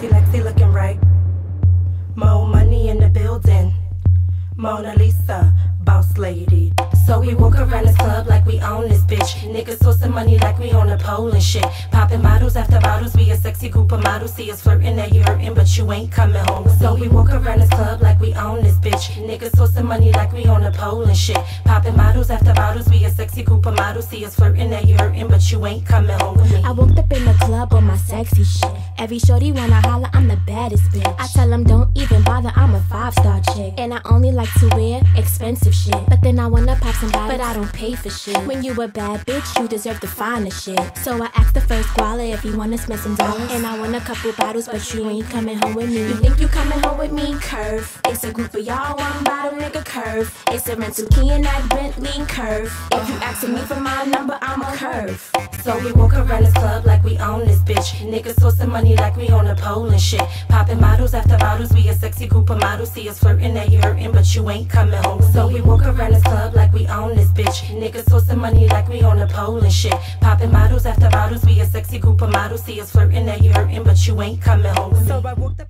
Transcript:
Sexy looking right. More money in the building. Mona Lisa, boss lady. So we walk around this club like we own this bitch. Niggas sourcing money like we on a pole and shit. Popping bottles after bottles, we a sexy group of models. See us flirting, that you hurting, but you ain't coming home. So we walk around this club like we own this bitch. Niggas sourcing money like we on a pole and shit. Popping bottles after bottles, we a sexy group of models. See us flirting, that you hurting, but you ain't coming home with me. I walked up in the club on my sexy shit. Every shorty wanna holler, I'm the baddest bitch. I tell them don't even bother, I'm a five star chick. And I only like to wear expensive shit. But then I wanna pop some bottles, but I don't pay for shit. When you a bad bitch, you deserve the finest shit. So I asked the first guala if you wanna spend some dollars. And I want a couple bottles, but you ain't coming home with me. You think you coming home with me? Curve. It's a group of y'all, one bottle nigga curve. It's a rental key in that Bentley curve. If you asking me for my number, I'm a curve. So we walk around this club like we own this bitch. Niggas sourcing money like we own a pole and shit. Popping bottles after bottles, we a sexy group of models. See us flirting, that you hurting, but you ain't coming home. So we walk around this club like own this bitch. Niggas sourcing money like we on a pole and shit. Popping models after bottles, we a sexy group of models. See us flirting, that you hurting, but you ain't coming home. So I walked up.